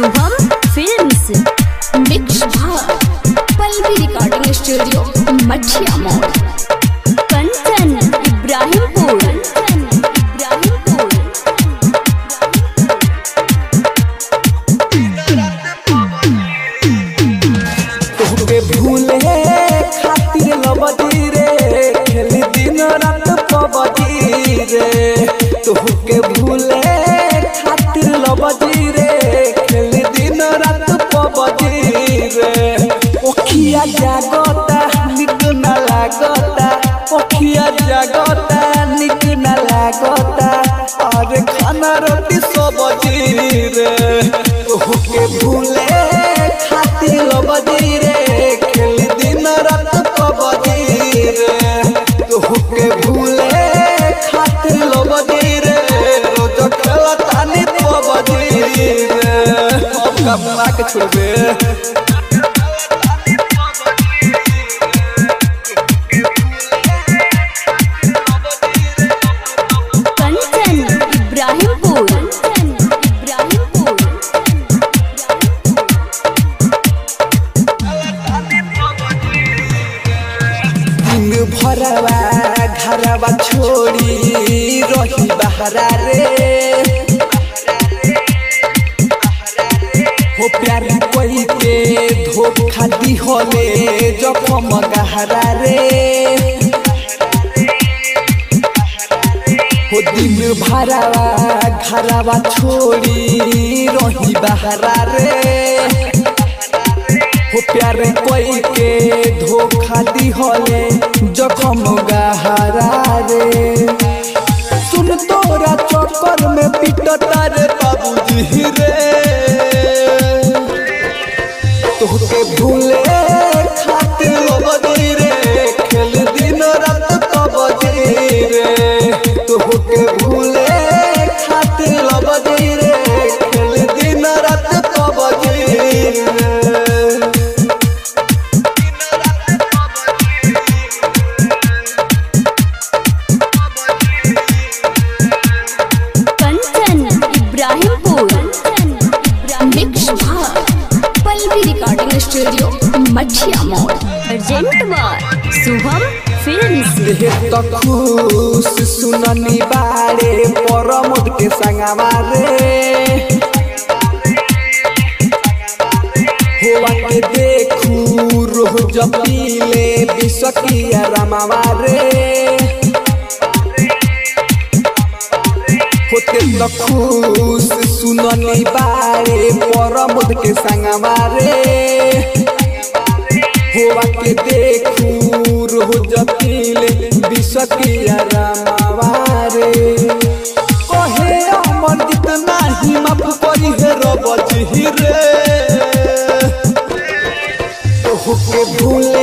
Shubham mix Pallavi recording studio Mathiya Mod. Kanchan, Ibrahimpur. भूले खातिर भूले खातिर लबदी रे ओखिया जागता निक न लागता ओखिया जागता निक न लागता अरे खाना रोटी सब्ज़ी रे तोहके भूले खातिर लबदी रे खेल दिन रात कबदी रे तोहके भूले खातिर लबदी रे रोज खेला तानी पबदी रे कमा के छोड़बे। भरवा घरवा छोड़ी रही बहरा रे। हो प्यार कोई के धोखा दी होले जखम गहरा रे। हो दिन भरवा, घरवा छोड़ी रही बहरा रे। हो प्यार कोई के धोखा दी होले जखम गहरा रे। सुन तोरा चक्कर में पिटता रे। अर्जेंट शुभम त खुश सुननी बारे परमोद के संगवा रे के देखू रोज पीले विश्वकिया रमावा रे होते खुश सुननी के संगवा रे रामावा के देखूर हो जतील विसकिया रामावा रे कहे अमर जितना ही माफ़ करी है रब जी रे। तो हुक्म भूले